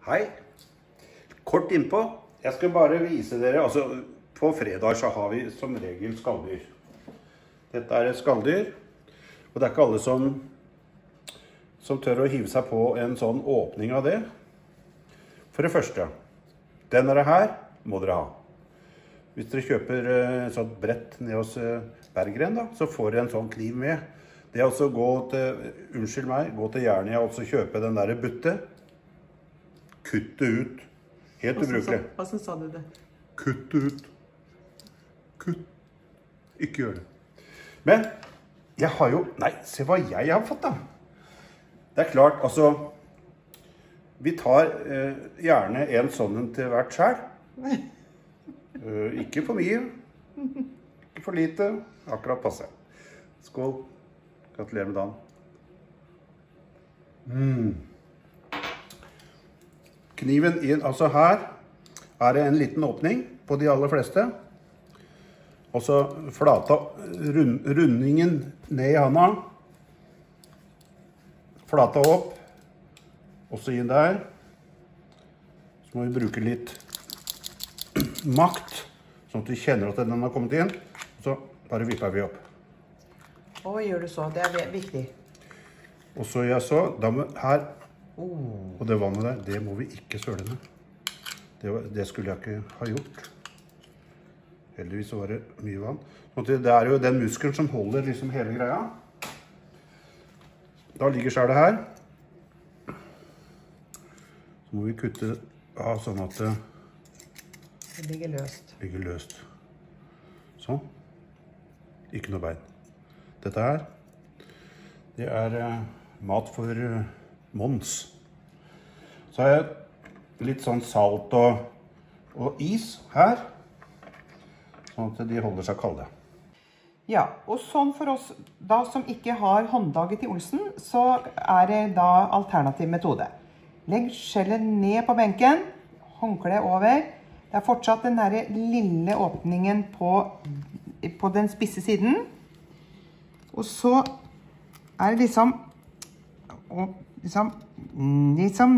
Hei. Kort innpå. Jeg skal bare vise dere altså På fredag så har vi som regel skalldyr. Dette er et skalldyr. Og det er ikke alle som, som tør å hive seg på en sånn åpning av det. For det første, denne her må dere ha. Hvis dere kjøper eh, et sånt brett ned hos eh, Berggren, da, så får dere en sånn kniv med. Det er altså gå til Unnskyld meg, gå til Jernia og kjøpe den derre buttet. Kutt det ut. Helt ubrukelig. Åssen sa du det? Kutt det ut. Kutt. Ikke gjør det. Men jeg har jo Nei, se hva jeg har fått, da. Det er klart, altså Vi tar eh, gjerne en sånn en til hvert skjær. Uh, ikke for mye. Ikke for lite. Akkurat passe. Skål. Gratulerer med dagen. Mm. Kniven inn Altså her er det en liten åpning på de aller fleste. Og så flata rund, rundingen ned i handa. Flata opp. Også inn der. Så må vi bruke litt makt, sånn at vi kjenner at den har kommet inn. Så bare vipper vi opp. Og gjør du så. Det er viktig. Og så gjør jeg så, da må, her, Oh. og det vannet der, det må vi ikke søle ned. Det, det skulle jeg ikke ha gjort. Heldigvis var det mye vann. Det, er jo den muskelen som holder liksom hele greia. Da ligger skjæret her. Så må vi kutte av sånn at det Det ligger løst. ligger løst. Sånn. Ikke noe bein. Dette her, det er eh, mat for eh, Mons. Så har jeg litt sånn salt og, og is her, sånn at de holder seg kalde. Ja, og sånn for oss da som ikke har håndlaget til Olsen, så er det da alternativ metode. Legg skjellet ned på benken, håndkle over. Det er fortsatt den der lille åpningen på, på den spisse siden. Og så er det liksom, og liksom, liksom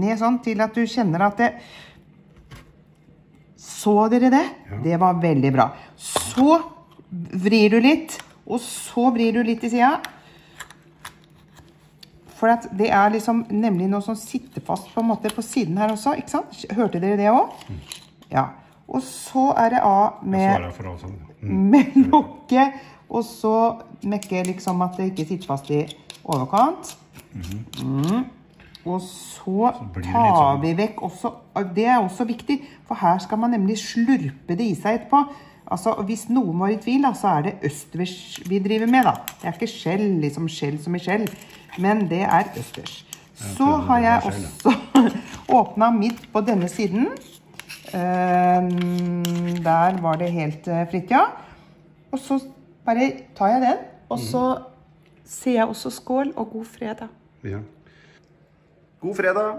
ned sånn til at du kjenner at det, så dere det? Det var veldig bra. Så vrir du litt, og så vrir du litt i sida. For det er liksom nemlig noe som sitter fast på en måte på siden her også, ikke sant? Hørte dere det òg? Ja. Og så er det av med, for med lokket, og så mekke liksom at det ikke sitter fast i overkant. Mm. Og så så tar sånn- vi vekk også Det er også viktig, for her skal man nemlig slurpe det i seg etterpå. Altså, Hvis noen var i tvil, da, så er det østers vi driver med. da. Det er ikke skjell liksom skjell som i skjell, men det er østers. Så har jeg også åpna midt på denne siden. Eh, der var det helt eh, fritt, ja. Og så bare tar jeg den, og så sier jeg også skål og god fredag. Ja. God fredag!